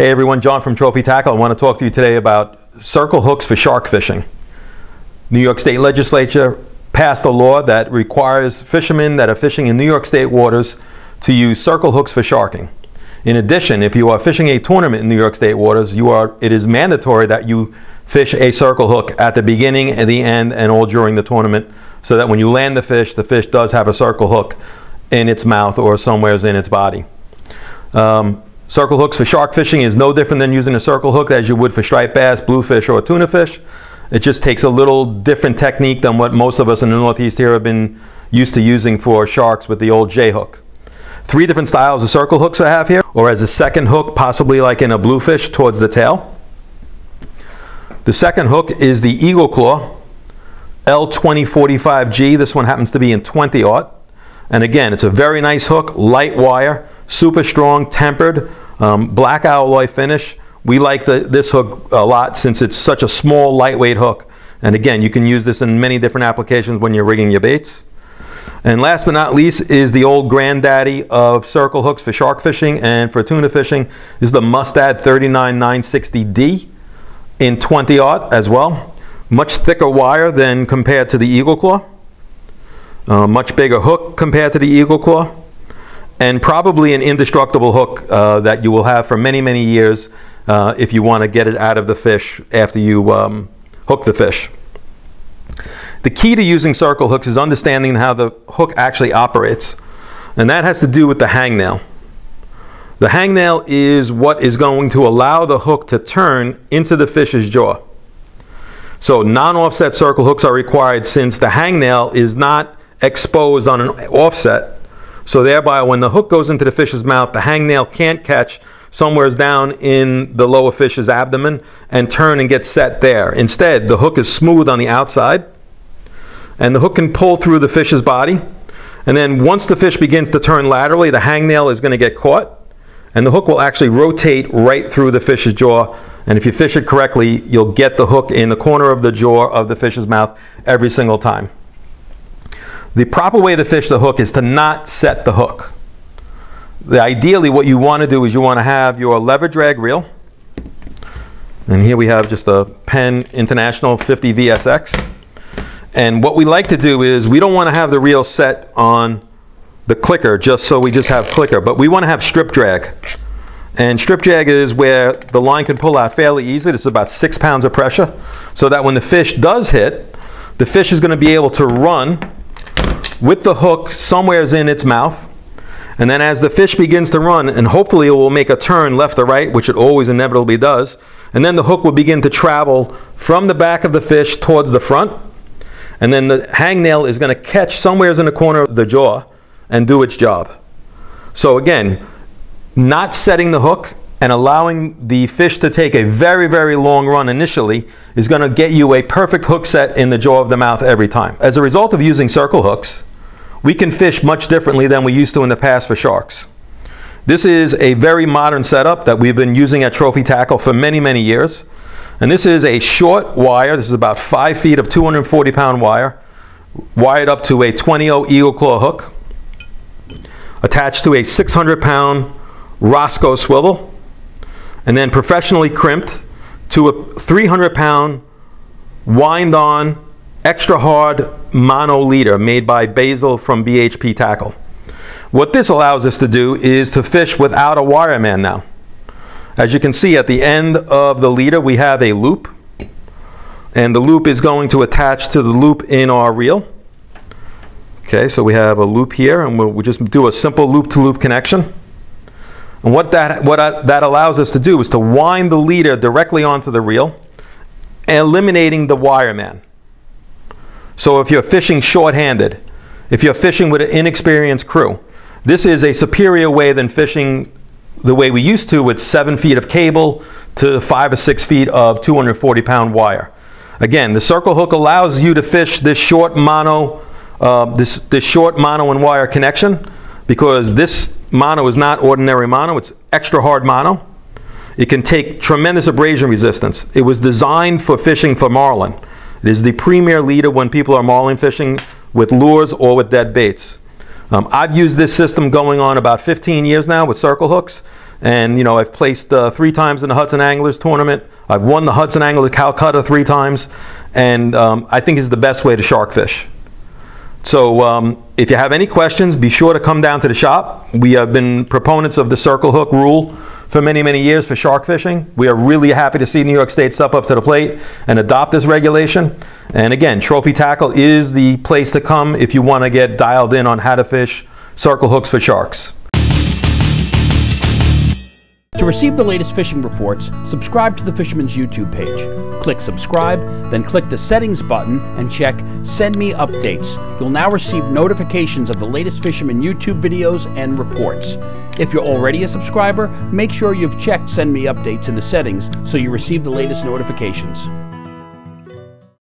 Hey everyone, John from Trophy Tackle. I want to talk to you today about circle hooks for shark fishing. New York State Legislature passed a law that requires fishermen that are fishing in New York State waters to use circle hooks for sharking. In addition, if you are fishing a tournament in New York State waters, you are, it is mandatory that you fish a circle hook at the beginning and the end and all during the tournament so that when you land the fish, the fish does have a circle hook in its mouth or somewheres in its body. Um, Circle hooks for shark fishing is no different than using a circle hook as you would for striped bass, bluefish, or a tuna fish. It just takes a little different technique than what most of us in the Northeast here have been used to using for sharks with the old J hook. Three different styles of circle hooks I have here, or as a second hook, possibly like in a bluefish towards the tail. The second hook is the Eagle Claw L2045G. This one happens to be in 20 aught. And again, it's a very nice hook, light wire, super strong, tempered, um, black alloy finish. We like the, this hook a lot since it's such a small, lightweight hook. And again, you can use this in many different applications when you're rigging your baits. And last but not least is the old granddaddy of circle hooks for shark fishing and for tuna fishing. This is the Mustad 39960D in 20 aught as well. Much thicker wire than compared to the Eagle Claw. Uh, much bigger hook compared to the Eagle Claw and probably an indestructible hook uh, that you will have for many, many years uh, if you want to get it out of the fish after you um, hook the fish. The key to using circle hooks is understanding how the hook actually operates, and that has to do with the hangnail. The hangnail is what is going to allow the hook to turn into the fish's jaw. So non-offset circle hooks are required since the hangnail is not exposed on an offset so thereby, when the hook goes into the fish's mouth, the hangnail can't catch somewheres down in the lower fish's abdomen and turn and get set there. Instead, the hook is smooth on the outside, and the hook can pull through the fish's body. And then once the fish begins to turn laterally, the hangnail is going to get caught, and the hook will actually rotate right through the fish's jaw. And if you fish it correctly, you'll get the hook in the corner of the jaw of the fish's mouth every single time. The proper way to fish the hook is to not set the hook. The, ideally, what you want to do is you want to have your lever drag reel. And here we have just a Penn International 50 VSX. And what we like to do is we don't want to have the reel set on the clicker just so we just have clicker, but we want to have strip drag. And strip drag is where the line can pull out fairly easily. Is about six pounds of pressure. So that when the fish does hit, the fish is going to be able to run with the hook somewheres in its mouth. And then as the fish begins to run, and hopefully it will make a turn left or right, which it always inevitably does, and then the hook will begin to travel from the back of the fish towards the front. And then the hangnail is going to catch somewheres in the corner of the jaw and do its job. So again, not setting the hook and allowing the fish to take a very, very long run initially is going to get you a perfect hook set in the jaw of the mouth every time. As a result of using circle hooks, we can fish much differently than we used to in the past for sharks. This is a very modern setup that we've been using at Trophy Tackle for many, many years. And this is a short wire. This is about five feet of 240 pound wire, wired up to a 20-0 Eagle Claw hook, attached to a 600 pound Rosco swivel, and then professionally crimped to a 300 pound wind on extra hard mono leader made by Basil from BHP Tackle. What this allows us to do is to fish without a wireman now. As you can see at the end of the leader we have a loop and the loop is going to attach to the loop in our reel. Okay, so we have a loop here and we'll, we'll just do a simple loop-to-loop -loop connection. And what, that, what I, that allows us to do is to wind the leader directly onto the reel, eliminating the wireman. So if you're fishing short-handed, if you're fishing with an inexperienced crew, this is a superior way than fishing the way we used to with seven feet of cable to five or six feet of 240 pound wire. Again, the circle hook allows you to fish this short mono, uh, this, this short mono and wire connection because this mono is not ordinary mono, it's extra hard mono. It can take tremendous abrasion resistance. It was designed for fishing for marlin. It is the premier leader when people are marlin fishing with lures or with dead baits. Um, I've used this system going on about 15 years now with circle hooks. And, you know, I've placed uh, three times in the Hudson Anglers tournament. I've won the Hudson Angler Calcutta three times. And um, I think it's the best way to shark fish. So um, if you have any questions, be sure to come down to the shop. We have been proponents of the circle hook rule for many, many years for shark fishing. We are really happy to see New York State step up to the plate and adopt this regulation. And again, Trophy Tackle is the place to come if you want to get dialed in on how to fish circle hooks for sharks. To receive the latest fishing reports, subscribe to the Fisherman's YouTube page. Click subscribe, then click the settings button and check Send Me Updates. You'll now receive notifications of the latest Fisherman YouTube videos and reports. If you're already a subscriber, make sure you've checked Send Me Updates in the settings so you receive the latest notifications.